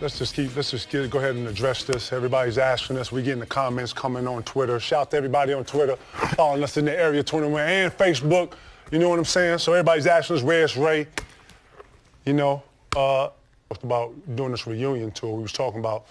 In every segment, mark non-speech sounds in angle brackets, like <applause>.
let's just keep, let's just get, go ahead and address this. Everybody's asking us. We getting the comments coming on Twitter. Shout out to everybody on Twitter following us in the Area 21 and Facebook. You know what I'm saying? So everybody's asking us, where's Ray? You know, uh, talked about doing this reunion tour. We was talking about,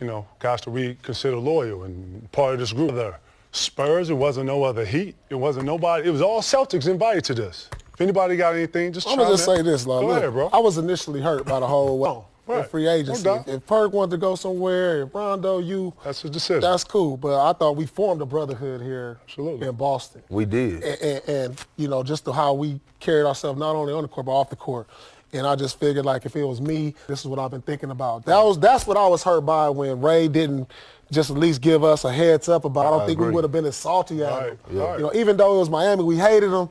you know, guys to we consider loyal and part of this group. The Spurs, it wasn't no other Heat. It wasn't nobody. It was all Celtics invited to this. If anybody got anything, just I'm gonna just in. say this, Lord. Go ahead, bro. I was initially hurt by the whole <laughs> Oh, right. free agency. doubt. if Perk wanted to go somewhere, if Rondo, you, That's his decision. that's cool. But I thought we formed a brotherhood here Absolutely. in Boston. We did. and, and, and you know just the, how we carried ourselves not only on the court but off the court. And I just figured like if it was me, this is what I've been thinking about. That was that's what I was hurt by when Ray didn't just at least give us a heads up about. I don't I think we would have been as salty at Right, him. right. You know, even though it was Miami, we hated them.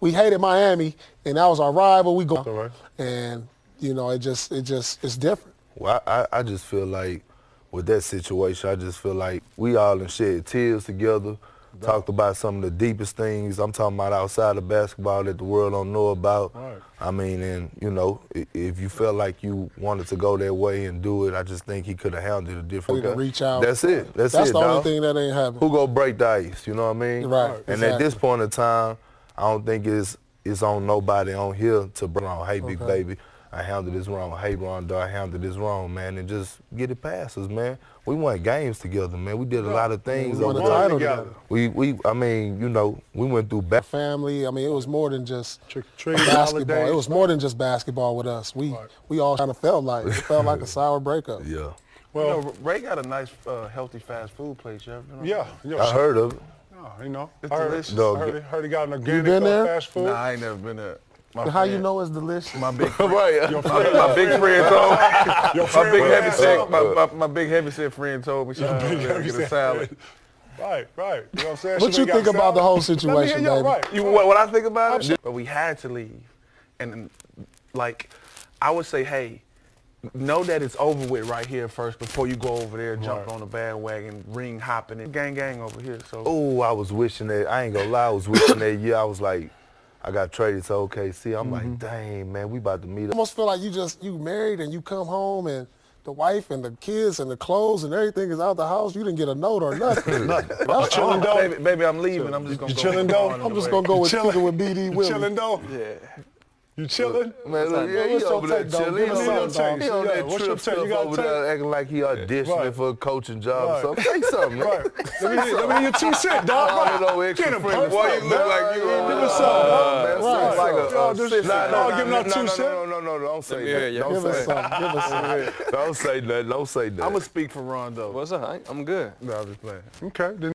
We hated Miami, and that was our rival. We go, all right. and you know it just it just it's different. Well, I, I just feel like with that situation, I just feel like we all in shed tears together, talked about some of the deepest things. I'm talking about outside of basketball that the world don't know about. Right. I mean, and you know, if you felt like you wanted to go that way and do it, I just think he could have handled it differently. Reach out. That's it. That's, That's it. That's the only thing that ain't happening. Who go break the ice? You know what I mean? Right, And at this point in time, I don't think it's it's on nobody on here to bring on, hey, big baby, I handled this wrong. Hey, Rondo, I handled this wrong, man, and just get it past us, man. We won games together, man. We did a lot of things. We won over a title together. together. We, we, I mean, you know, we went through back. Family. I mean, it was more than just Trick or treat, basketball. holidays. It was more than just basketball with us. We Right. we all kind of felt like it felt like a <laughs> sour breakup. Yeah, Well, you know, Ray got a nice, uh, healthy fast food place, Jeff. You know? yeah. Yo, I heard of it. Oh, you know, It's I heard, delicious. No, I heard, heard he got an organic been uh, there? fast food. Nah, I ain't never been there. My How you know it's delicious? My big <laughs> friend, right. <laughs> my, <laughs> my big friend told Your my big was heavy set my, my, my big heavy set friend told me she was gonna get a salad. Right, right. You know what I'm saying? What She you think about the whole salad. Let me hear situation, baby? Right. You what, what I think about it? But we had to leave, and like I would say, hey, know that it's over with right here first before you go over there, jump Right. on the bandwagon, ring hopping, and gang gang over here. So Oh, I was wishing that. I ain't gonna lie. I was wishing that year. I was like, I got traded to OKC. I'm like, mm-hmm. dang, man, we about to meet I up. almost feel like you just you married and you come home and the wife and the kids and the clothes and everything is out the house. You didn't get a note or nothing. <laughs> That's Chilling all. though. baby, baby, I'm leaving. I'm just gonna You go. chilling though? I'm just gonna go with Chilling. with BD You Willie. chilling though? Yeah. You chilling? Man, look, yeah, he what's your over there take, dog? chilling. Give He us on something, that- dog. on Yeah, what's your trip take? stuff You got over there acting like he auditioning Right. for a coaching job Right. or something. Take something, man. Right. Let me, let me hear your two cent, dog. All Right. that old extra Get him, friendly Boy, you look like you uh, Give nah, two nah, cent. No, no, no, no, don't say Yeah, that. yeah. Don't Give us say some. that. Give us some. <laughs> Don't say that. Don't say that. I'm gonna speak for Rondo. What's up? I- I'm good. No, I'm just playing. Okay. Then